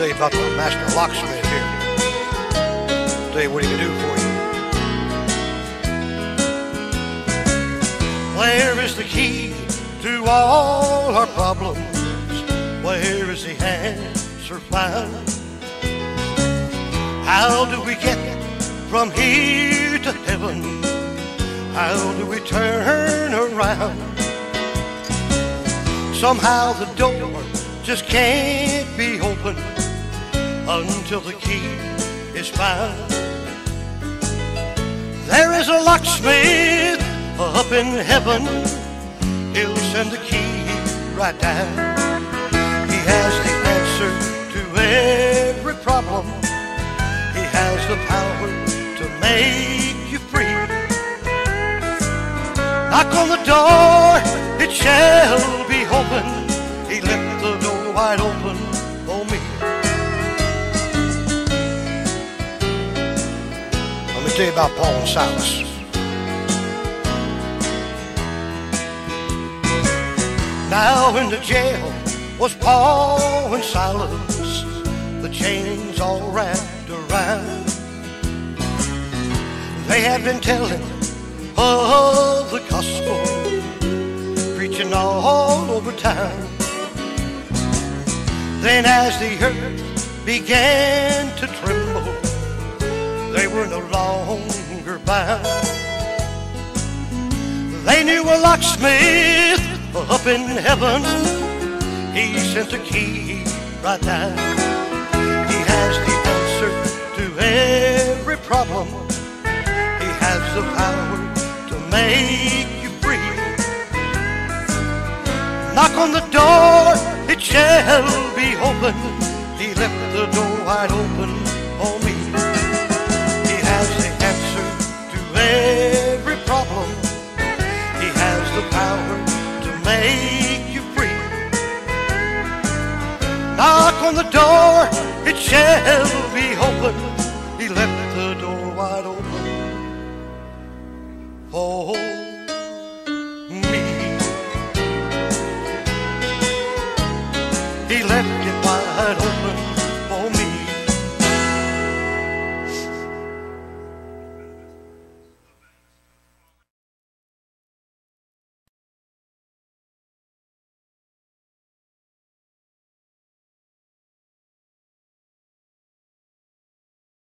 tell you about the master locksmith here. tell you what he can do for you. Where is the key to all our problems? Where is the answer found? How do we get from here to heaven? How do we turn around? Somehow the door just can't be opened until the key is found. There is a locksmith up in heaven. He'll send the key right down. He has the answer to every problem. He has the power to make you free. Knock on the door, it shall be open. He left the door wide open Paul Silas. Now in the jail was Paul and Silas, the chains all wrapped around. They had been telling of the gospel, preaching all over town. Then as the earth began to tremble, they were no longer bound. They knew a locksmith up in heaven. He sent a key right now. He has the answer to every problem. He has the power to make you free. Knock on the door, it shall be open. He left the door wide open for me. on the door, it shall be open. He left the door wide open for me. He left it wide open.